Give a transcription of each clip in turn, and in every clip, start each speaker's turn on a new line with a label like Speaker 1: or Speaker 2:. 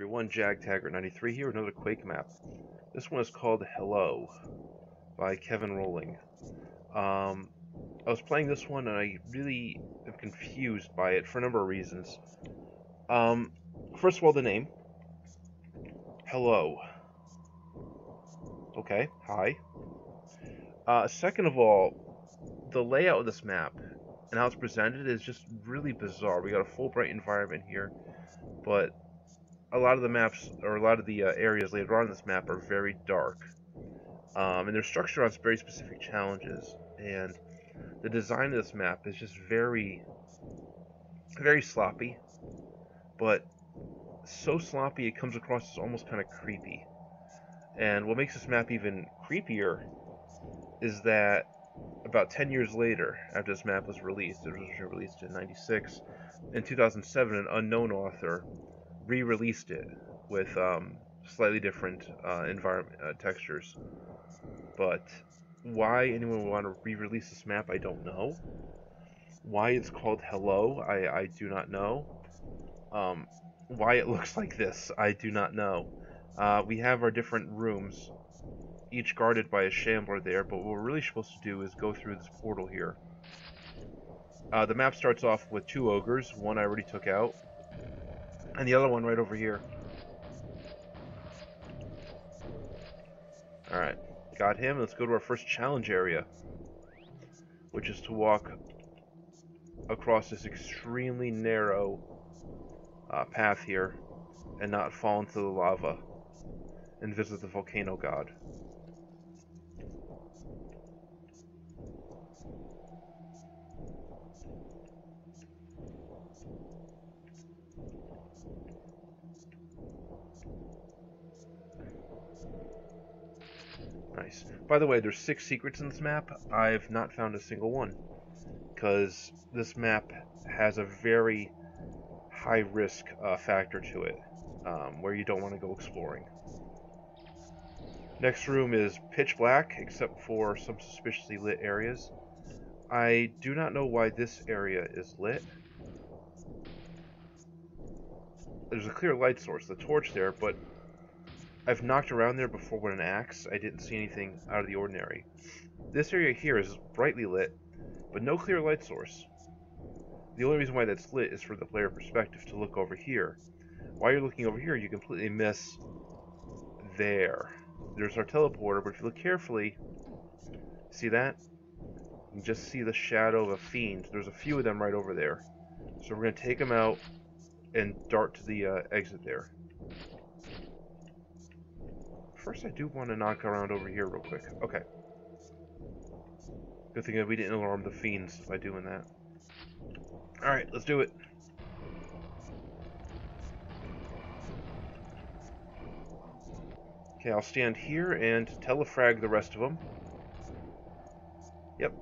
Speaker 1: everyone, Jag Taggart 93 here, another Quake map. This one is called Hello by Kevin Rohling. Um, I was playing this one and I really am confused by it for a number of reasons. Um, first of all, the name. Hello. Okay, hi. Uh, second of all, the layout of this map and how it's presented is just really bizarre. We got a full bright environment here, but a lot of the maps, or a lot of the uh, areas later on in this map are very dark. Um, and they're structured on very specific challenges. And the design of this map is just very, very sloppy. But so sloppy it comes across as almost kind of creepy. And what makes this map even creepier is that about 10 years later, after this map was released, it was released in 96, in 2007, an unknown author re-released it with um, slightly different uh, environment uh, textures. But why anyone would want to re-release this map, I don't know. Why it's called Hello, I, I do not know. Um, why it looks like this, I do not know. Uh, we have our different rooms, each guarded by a shambler there, but what we're really supposed to do is go through this portal here. Uh, the map starts off with two ogres, one I already took out, and the other one right over here. Alright, got him. Let's go to our first challenge area. Which is to walk across this extremely narrow uh, path here and not fall into the lava and visit the volcano god. Nice. By the way, there's six secrets in this map. I've not found a single one. Because this map has a very high risk uh, factor to it. Um, where you don't want to go exploring. Next room is pitch black, except for some suspiciously lit areas. I do not know why this area is lit. There's a clear light source, the torch there, but I've knocked around there before with an axe. I didn't see anything out of the ordinary. This area here is brightly lit, but no clear light source. The only reason why that's lit is for the player perspective to look over here. While you're looking over here, you completely miss there. There's our teleporter, but if you look carefully, see that? You just see the shadow of a fiend. There's a few of them right over there. So we're going to take them out and dart to the uh, exit there. First, I do want to knock around over here real quick. Okay. Good thing that we didn't alarm the fiends by doing that. Alright, let's do it. Okay, I'll stand here and telefrag the rest of them. Yep.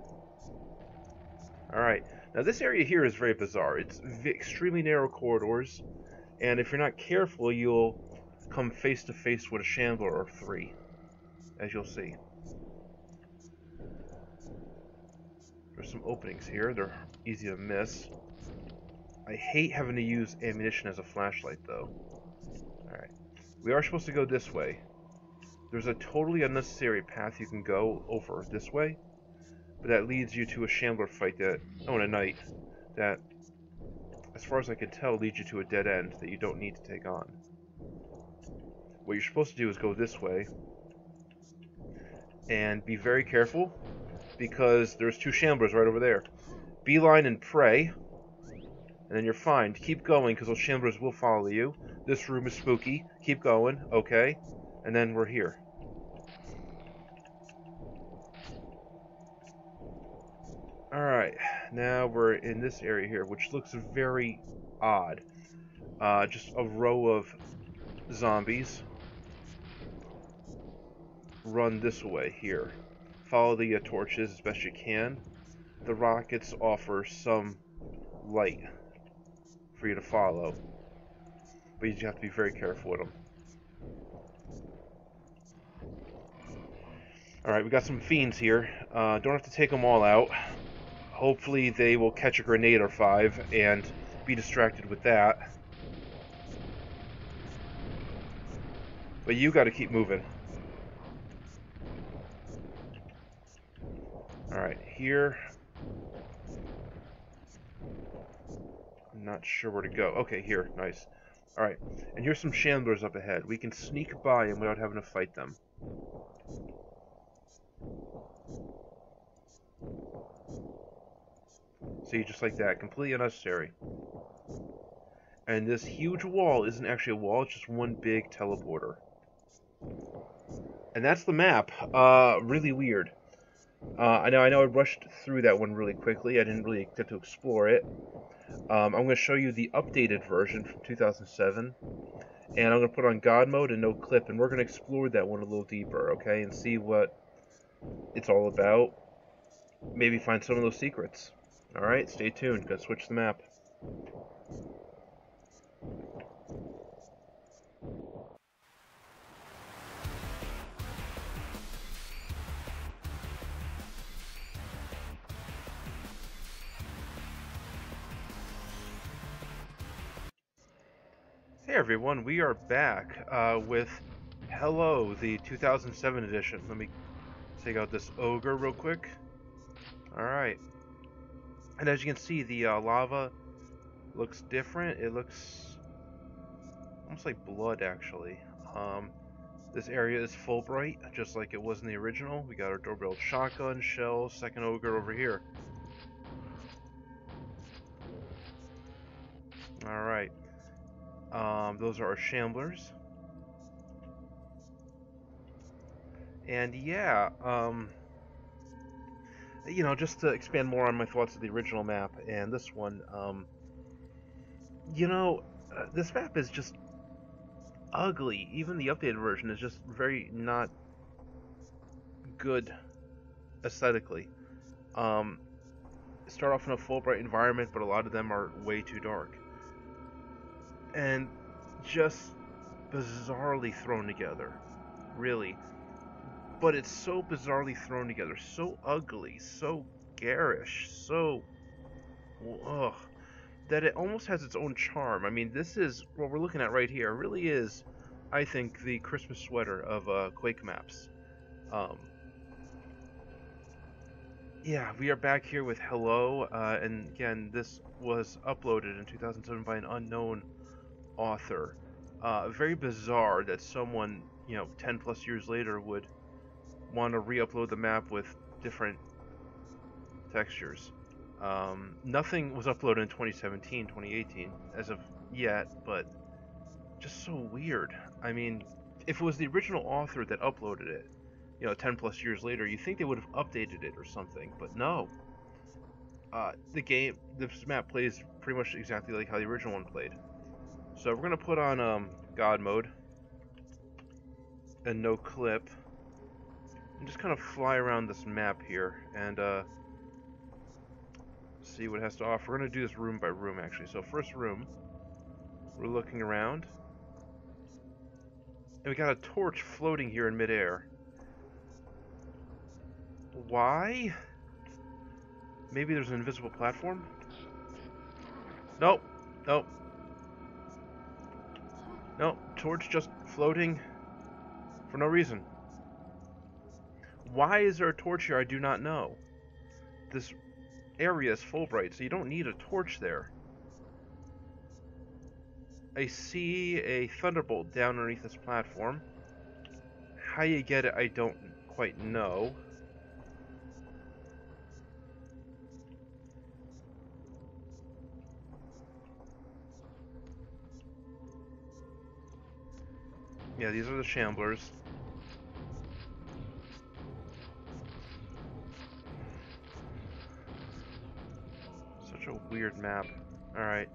Speaker 1: Alright. Now this area here is very bizarre. It's extremely narrow corridors, and if you're not careful, you'll come face to face with a Shambler or three, as you'll see. There's some openings here. They're easy to miss. I hate having to use ammunition as a flashlight, though. Alright. We are supposed to go this way. There's a totally unnecessary path you can go over this way, but that leads you to a Shambler fight that, oh, and a Knight, that, as far as I can tell, leads you to a dead end that you don't need to take on. What you're supposed to do is go this way. And be very careful, because there's two shamblers right over there. Beeline and pray, and then you're fine. Keep going, because those shamblers will follow you. This room is spooky. Keep going, okay? And then we're here. Alright, now we're in this area here, which looks very odd. Uh, just a row of zombies run this way here. Follow the uh, torches as best you can. The rockets offer some light for you to follow. But you have to be very careful with them. Alright, we got some fiends here. Uh, don't have to take them all out. Hopefully they will catch a grenade or five and be distracted with that. But you got to keep moving. Alright, here. I'm not sure where to go. Okay, here. Nice. Alright, and here's some shamblers up ahead. We can sneak by them without having to fight them. See, just like that. Completely unnecessary. And this huge wall isn't actually a wall, it's just one big teleporter. And that's the map. Uh, really weird. Uh, I know I know I rushed through that one really quickly. I didn't really get to explore it. Um, I'm going to show you the updated version from 2007. And I'm going to put on God mode and no clip. And we're going to explore that one a little deeper, okay? And see what it's all about. Maybe find some of those secrets. Alright, stay tuned. Gotta switch the map. Hey everyone, we are back uh, with Hello, the 2007 edition. Let me take out this ogre real quick. Alright. And as you can see, the uh, lava looks different. It looks almost like blood, actually. Um, this area is Fullbright, just like it was in the original. We got our double shotgun, shell, second ogre over here. Alright. Um, those are our shamblers. And yeah, um, you know, just to expand more on my thoughts of the original map and this one, um, you know, uh, this map is just ugly. Even the updated version is just very not good aesthetically. Um, start off in a Fullbright environment, but a lot of them are way too dark and just bizarrely thrown together, really. But it's so bizarrely thrown together, so ugly, so garish, so ugh, that it almost has its own charm. I mean, this is what we're looking at right here. Really is, I think, the Christmas sweater of uh, Quake maps. Um, yeah, we are back here with Hello, uh, and again, this was uploaded in 2007 by an unknown author. Uh, very bizarre that someone, you know, 10 plus years later would want to re-upload the map with different textures. Um, nothing was uploaded in 2017, 2018 as of yet, but just so weird. I mean, if it was the original author that uploaded it, you know, 10 plus years later, you think they would have updated it or something, but no. Uh, the game, this map plays pretty much exactly like how the original one played. So we're going to put on um, God mode and no clip and just kind of fly around this map here and uh, see what it has to offer. We're going to do this room by room actually. So first room, we're looking around and we got a torch floating here in midair. Why? Maybe there's an invisible platform? Nope. Nope. No, torch just floating for no reason. Why is there a torch here? I do not know. This area is Fullbright, so you don't need a torch there. I see a thunderbolt down underneath this platform. How you get it, I don't quite know. Yeah, these are the shamblers. Such a weird map. Alright.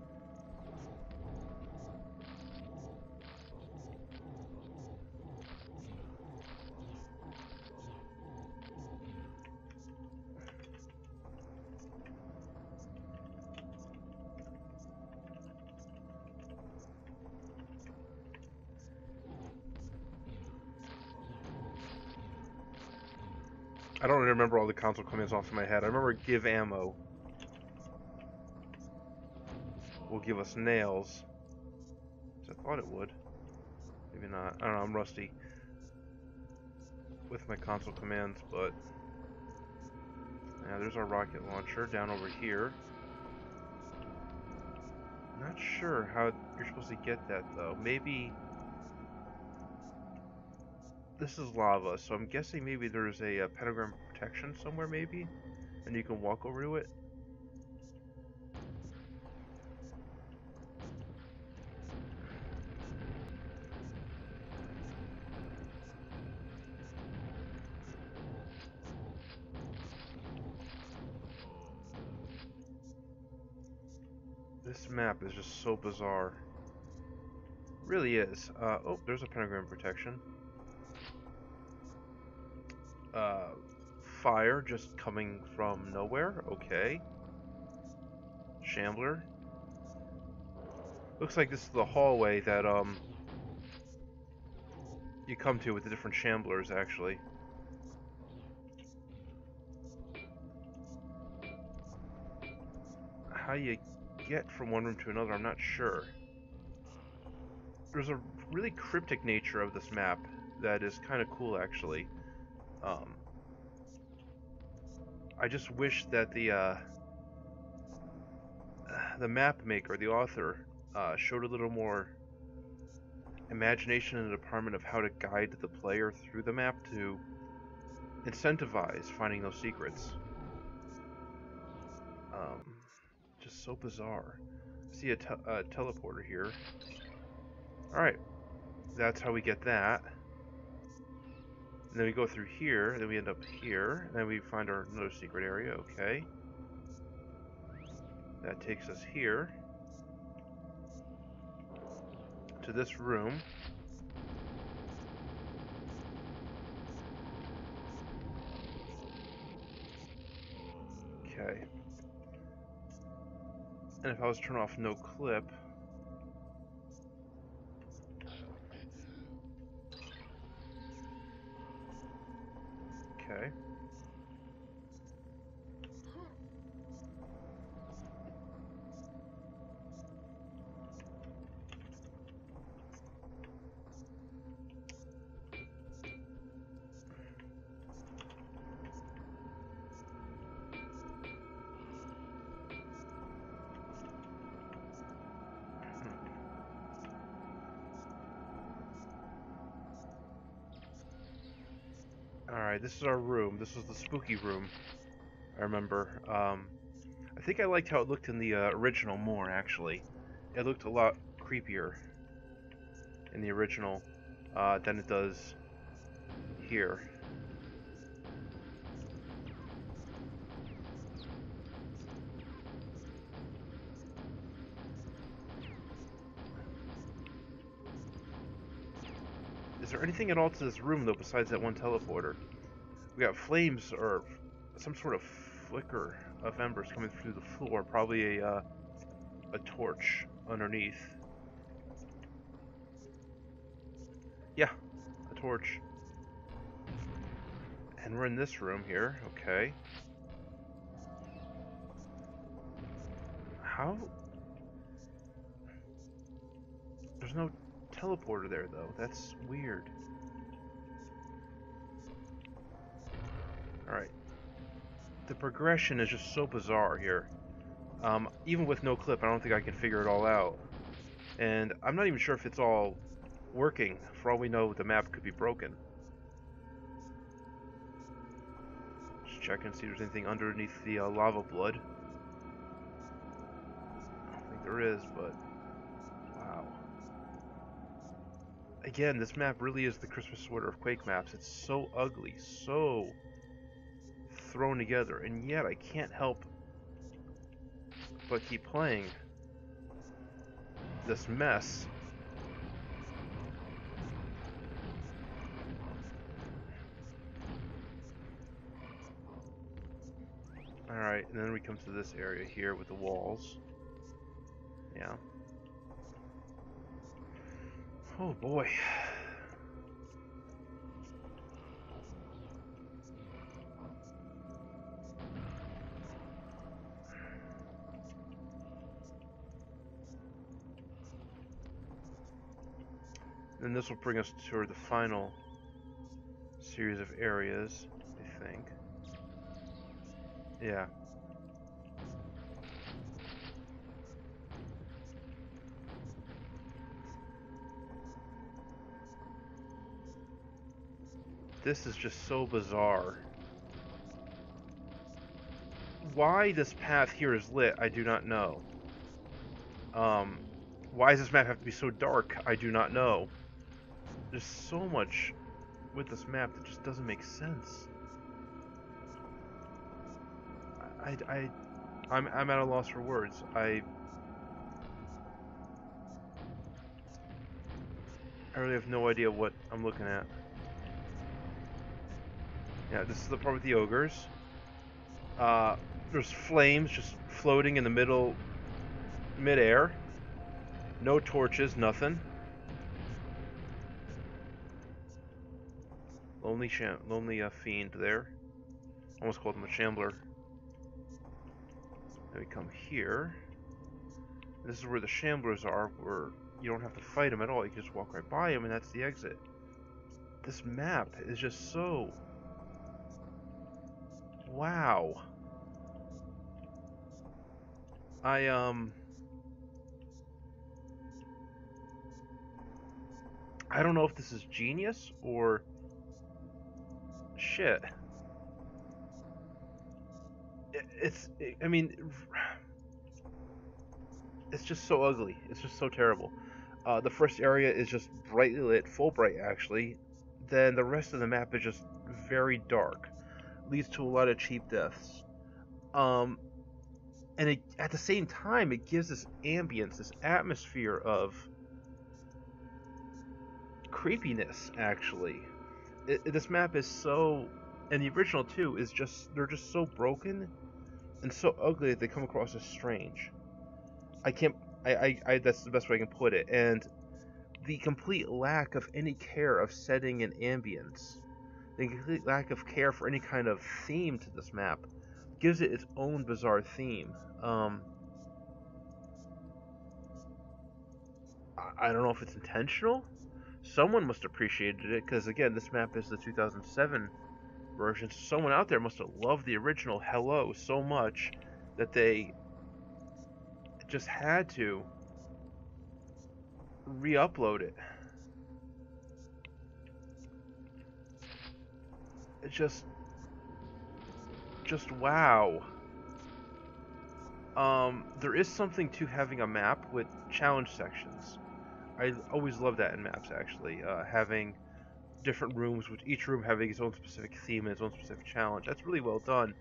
Speaker 1: I don't remember all the console commands off of my head. I remember give ammo. Will give us nails. I thought it would. Maybe not. I don't know, I'm rusty with my console commands, but... Yeah, there's our rocket launcher down over here. Not sure how you're supposed to get that, though. Maybe... This is lava, so I'm guessing maybe there's a, a pentagram protection somewhere, maybe? And you can walk over to it? This map is just so bizarre. really is. Uh, oh, there's a pentagram protection. Uh, fire just coming from nowhere. Okay. Shambler. Looks like this is the hallway that um you come to with the different shamblers actually. How you get from one room to another, I'm not sure. There's a really cryptic nature of this map that is kind of cool, actually. Um, I just wish that the uh, the map maker, the author, uh, showed a little more imagination in the department of how to guide the player through the map to incentivize finding those secrets. Um, just so bizarre. I see a, te a teleporter here. Alright. That's how we get that. And then we go through here, then we end up here, and then we find our another secret area, okay. That takes us here. To this room. Okay. And if I was to turn off no clip, okay. Alright, this is our room. This was the spooky room, I remember. Um, I think I liked how it looked in the uh, original more, actually. It looked a lot creepier in the original uh, than it does here. Anything at all to this room, though, besides that one teleporter? We got flames, or some sort of flicker of embers coming through the floor. Probably a, uh, a torch underneath. Yeah, a torch. And we're in this room here, okay. How? There's no teleporter there, though. That's weird. Alright. The progression is just so bizarre here. Um, even with no clip, I don't think I can figure it all out. And I'm not even sure if it's all working. For all we know, the map could be broken. Just check and see if there's anything underneath the uh, lava blood. I don't think there is, but again, this map really is the Christmas order of Quake maps. It's so ugly, so thrown together, and yet I can't help but keep playing this mess. Alright, and then we come to this area here with the walls. Yeah. Oh boy. And this will bring us toward the final series of areas, I think. Yeah. This is just so bizarre. Why this path here is lit, I do not know. Um, why does this map have to be so dark? I do not know. There's so much with this map that just doesn't make sense. I, I, I'm, I'm at a loss for words. I, I really have no idea what I'm looking at. Yeah, this is the part with the ogres. Uh, there's flames just floating in the middle, mid-air. No torches, nothing. Lonely sham lonely uh, fiend there. Almost called him a shambler. Then we come here. This is where the shamblers are, where you don't have to fight them at all. You can just walk right by them, and that's the exit. This map is just so Wow. I, um... I don't know if this is genius or... Shit. It's, I mean... It's just so ugly. It's just so terrible. Uh, the first area is just brightly lit, full bright actually. Then the rest of the map is just very dark leads to a lot of cheap deaths. Um, and it, at the same time, it gives this ambience, this atmosphere of creepiness. Actually, it, it, this map is so, and the original too is just they're just so broken and so ugly that they come across as strange. I can't. I, I, I that's the best way I can put it. And the complete lack of any care of setting and ambience the complete lack of care for any kind of theme to this map gives it its own bizarre theme. Um, I don't know if it's intentional. Someone must have appreciated it because again, this map is the 2007 version. So someone out there must have loved the original Hello so much that they just had to re-upload it. Just, just wow. Um, there is something to having a map with challenge sections. I always love that in maps, actually. Uh, having different rooms, with each room having its own specific theme and its own specific challenge. That's really well done.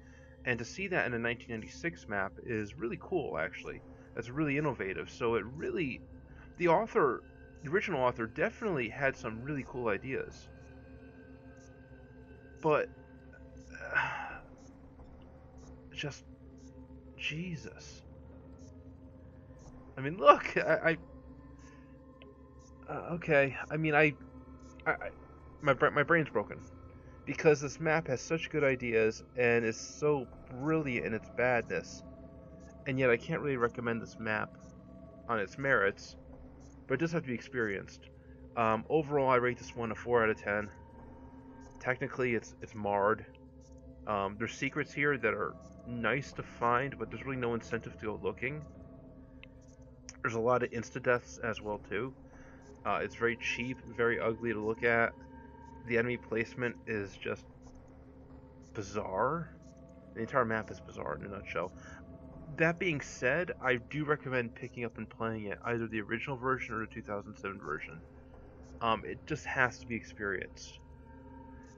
Speaker 1: And to see that in a 1996 map is really cool, actually. That's really innovative. So it really, the author, the original author, definitely had some really cool ideas. But uh, just Jesus. I mean, look, I, I uh, okay. I mean, I, I, my my brain's broken because this map has such good ideas and is so brilliant in its badness, and yet I can't really recommend this map on its merits, but it does have to be experienced. Um, overall, I rate this one a four out of ten technically it's it's marred. Um, there's secrets here that are nice to find, but there's really no incentive to go looking. There's a lot of insta deaths as well too. Uh, it's very cheap, very ugly to look at. The enemy placement is just bizarre. The entire map is bizarre in a nutshell. That being said, I do recommend picking up and playing it, either the original version or the 2007 version. Um, it just has to be experienced.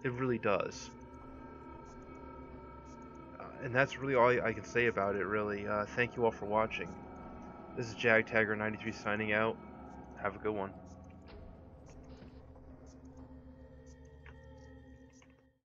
Speaker 1: It really does. Uh, and that's really all I, can say about it, really. Uh, thank you all for watching. This is Jag Taggart 93 signing out. Have a good one.